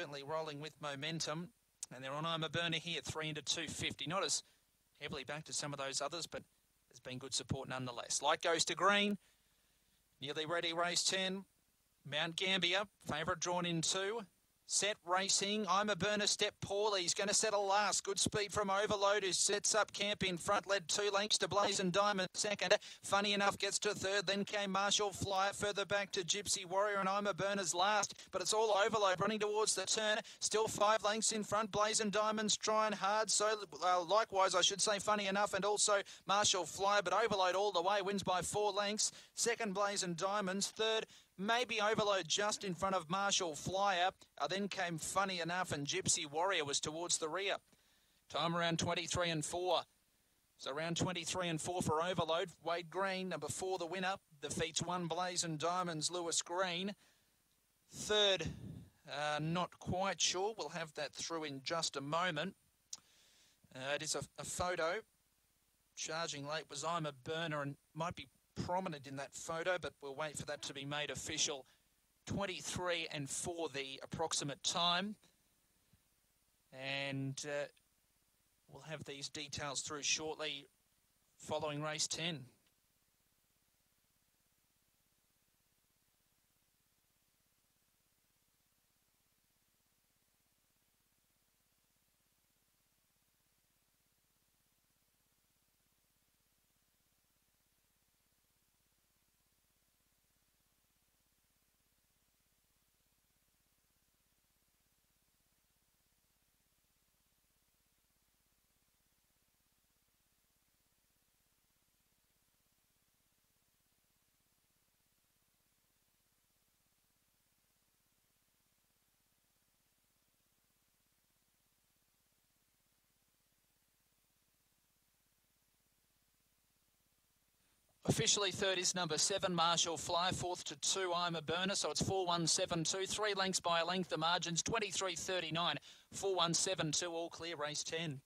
certainly rolling with momentum. And they're on I'm a Burner here, three into 250. Not as heavily back to some of those others, but there's been good support nonetheless. Light goes to green. Nearly ready, race 10. Mount Gambier, favourite drawn in two. Set racing. I'm a burner step poorly. He's going to settle last. Good speed from Overload, who sets up camp in front. Led two lengths to Blaze and Diamond second. Funny enough, gets to third. Then came Marshall Flyer further back to Gypsy Warrior and I'm a burner's last. But it's all Overload running towards the turn. Still five lengths in front. Blaze and Diamond's trying hard. So uh, likewise, I should say, funny enough, and also Marshall Flyer. But Overload all the way wins by four lengths. Second, Blaze and Diamonds. Third, maybe overload just in front of Marshall Flyer. Uh, then came Funny Enough and Gypsy Warrior was towards the rear. Time around 23 and 4. So around 23 and 4 for overload. Wade Green, number 4, the winner. Defeats one Blaze and Diamonds, Lewis Green. Third, uh, not quite sure. We'll have that through in just a moment. Uh, it is a, a photo. Charging late was I'm a burner and might be prominent in that photo, but we'll wait for that to be made official. 23 and 4 the approximate time. And uh, we'll have these details through shortly following race 10. Officially third is number seven, Marshall Fly. Fourth to two, I'm a burner. So it's 4 1 7 2. Three lengths by a length. The margins 23 39. 4 1 7 2. All clear, race 10.